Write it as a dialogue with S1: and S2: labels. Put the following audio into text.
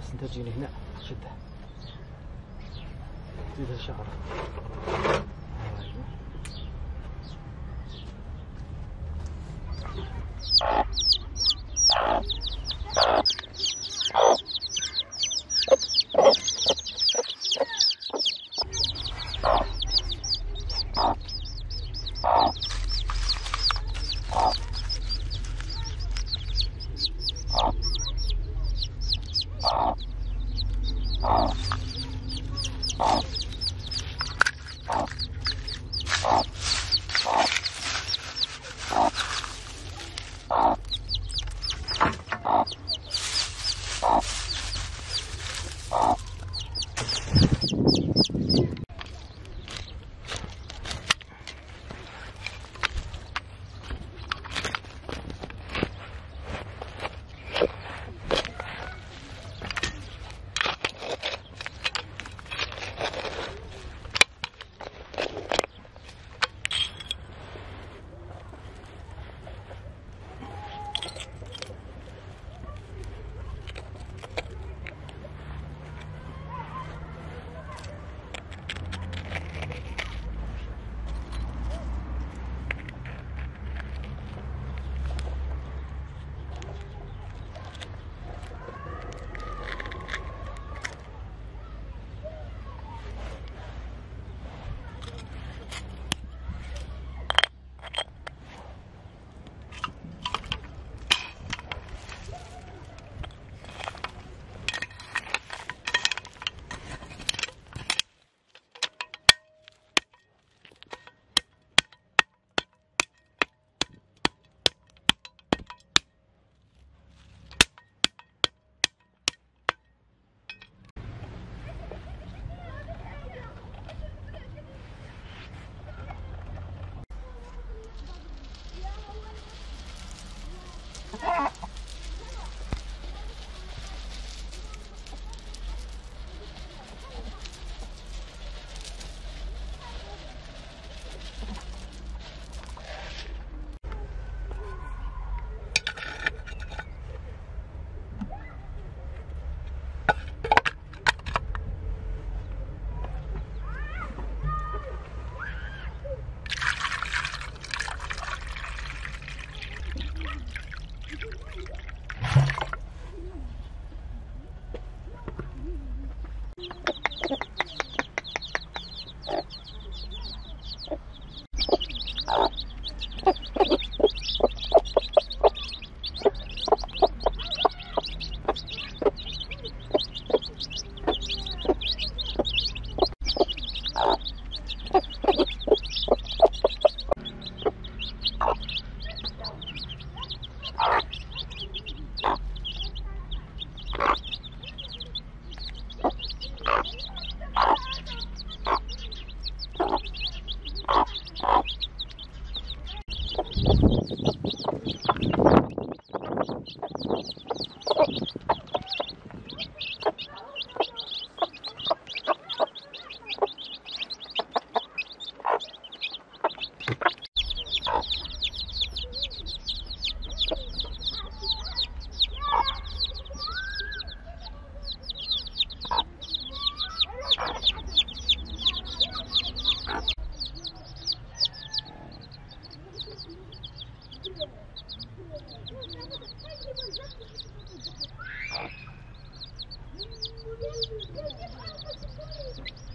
S1: خلاص انت تجيني هنا. شدها. زيد الشعر Thank you.